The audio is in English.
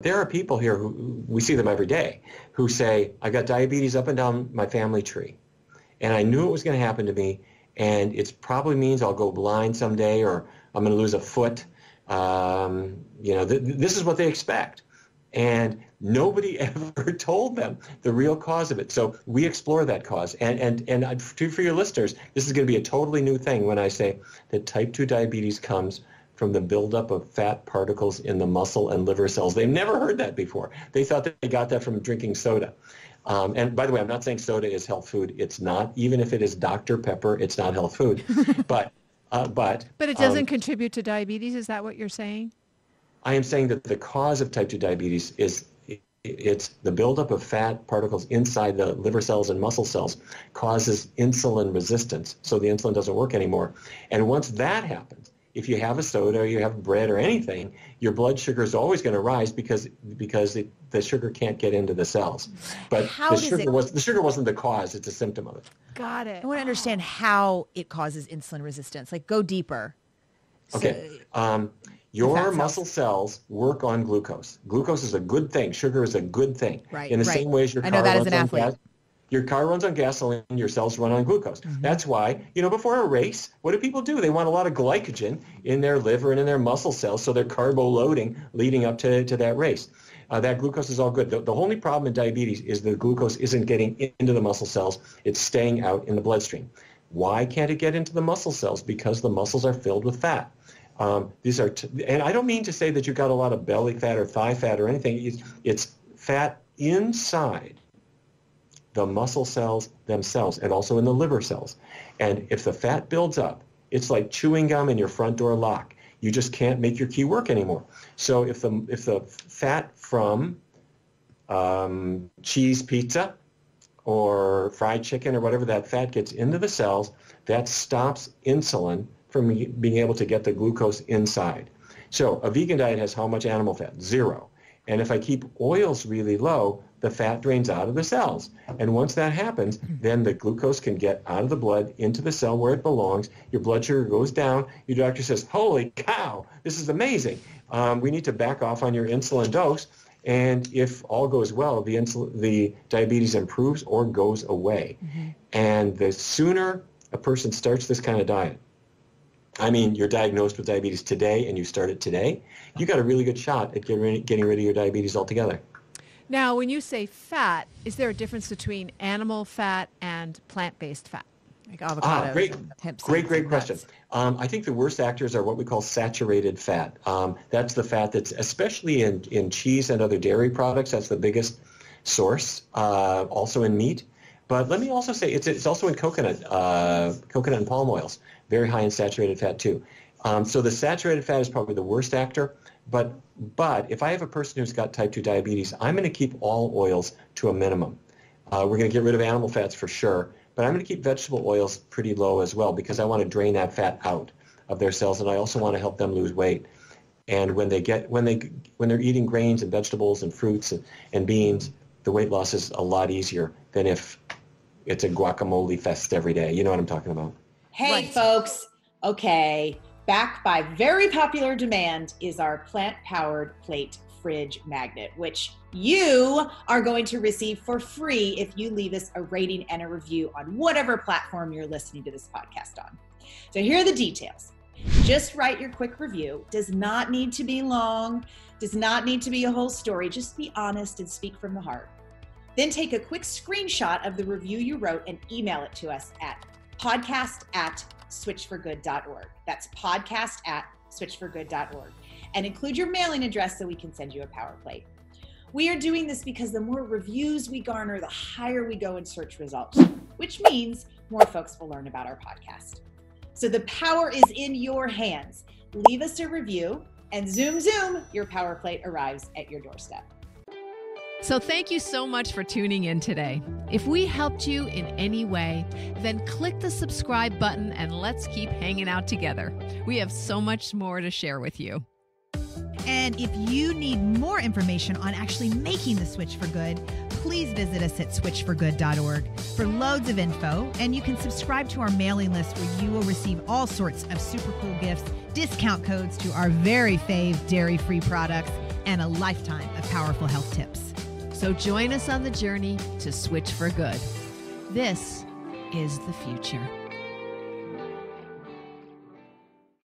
there are people here who we see them every day who say, I got diabetes up and down my family tree. And I knew it was going to happen to me. And it probably means I'll go blind someday or I'm going to lose a foot. Um, you know, th- this is what they expect. And nobody ever told them the real cause of it. So we explore that cause. And, and, and for your listeners, this is going to be a totally new thing when I say that type 2 diabetes comes from the buildup of fat particles in the muscle and liver cells. They've never heard that before. They thought that they got that from drinking soda. Um, and by the way, I'm not saying soda is health food. It's not. Even if it is Dr. Pepper, it's not health food. but uh, but but it doesn't um, contribute to diabetes. Is that what you're saying? I am saying that the cause of type 2 diabetes is it's the buildup of fat particles inside the liver cells and muscle cells causes insulin resistance. So the insulin doesn't work anymore. And once that happens, if you have a soda or you have bread or anything, your blood sugar is always going to rise because because it, the sugar can't get into the cells. But how the sugar it... was the sugar wasn't the cause; it's a symptom of it. Got it. I want to understand how it causes insulin resistance. Like, go deeper. Okay. So, um, your muscle cells. cells work on glucose. Glucose is a good thing. Sugar is a good thing. Right. In the right. same way as your I car know that as an athlete. Gas, your car runs on gasoline, your cells run on glucose. Mm-hmm. That's why, you know, before a race, what do people do? They want a lot of glycogen in their liver and in their muscle cells, so they're carbo loading leading up to, to that race. Uh, that glucose is all good. The, the only problem in diabetes is the glucose isn't getting into the muscle cells. It's staying out in the bloodstream. Why can't it get into the muscle cells? Because the muscles are filled with fat. Um, these are, t- and I don't mean to say that you've got a lot of belly fat or thigh fat or anything. It's, it's fat inside the muscle cells themselves and also in the liver cells. And if the fat builds up, it's like chewing gum in your front door lock. You just can't make your key work anymore. So if the if the fat from um, cheese pizza or fried chicken or whatever that fat gets into the cells, that stops insulin from being able to get the glucose inside. So a vegan diet has how much animal fat? Zero. And if I keep oils really low, the fat drains out of the cells. And once that happens, then the glucose can get out of the blood into the cell where it belongs. Your blood sugar goes down. Your doctor says, holy cow, this is amazing. Um, we need to back off on your insulin dose. And if all goes well, the, insul- the diabetes improves or goes away. Mm-hmm. And the sooner a person starts this kind of diet, I mean, you're diagnosed with diabetes today and you start it today, you got a really good shot at getting, getting rid of your diabetes altogether. Now, when you say fat, is there a difference between animal fat and plant-based fat? Like avocados. Ah, great, great, great question. Um, I think the worst actors are what we call saturated fat. Um, that's the fat that's, especially in, in cheese and other dairy products, that's the biggest source. Uh, also in meat. But let me also say it's, it's also in coconut, uh, coconut and palm oils, very high in saturated fat too. Um, so the saturated fat is probably the worst actor. But, but if I have a person who's got type 2 diabetes, I'm going to keep all oils to a minimum. Uh, we're going to get rid of animal fats for sure, but I'm going to keep vegetable oils pretty low as well because I want to drain that fat out of their cells, and I also want to help them lose weight. And when they get when they when they're eating grains and vegetables and fruits and, and beans, the weight loss is a lot easier than if it's a guacamole fest every day. You know what I'm talking about? Hey, right. folks. Okay, back by very popular demand is our plant powered plate fridge magnet, which you are going to receive for free if you leave us a rating and a review on whatever platform you're listening to this podcast on. So here are the details. Just write your quick review. Does not need to be long, does not need to be a whole story. Just be honest and speak from the heart. Then take a quick screenshot of the review you wrote and email it to us at podcast at switch4good.org. That's podcast at switch4good.org. And include your mailing address so we can send you a power plate. We are doing this because the more reviews we garner, the higher we go in search results, which means more folks will learn about our podcast. So the power is in your hands. Leave us a review, and zoom, zoom, your power plate arrives at your doorstep. So, thank you so much for tuning in today. If we helped you in any way, then click the subscribe button and let's keep hanging out together. We have so much more to share with you. And if you need more information on actually making the switch for good, please visit us at switch4good.org for loads of info. And you can subscribe to our mailing list where you will receive all sorts of super cool gifts, discount codes to our very fave dairy free products and a lifetime of powerful health tips. So join us on the journey to switch for good. This is the future.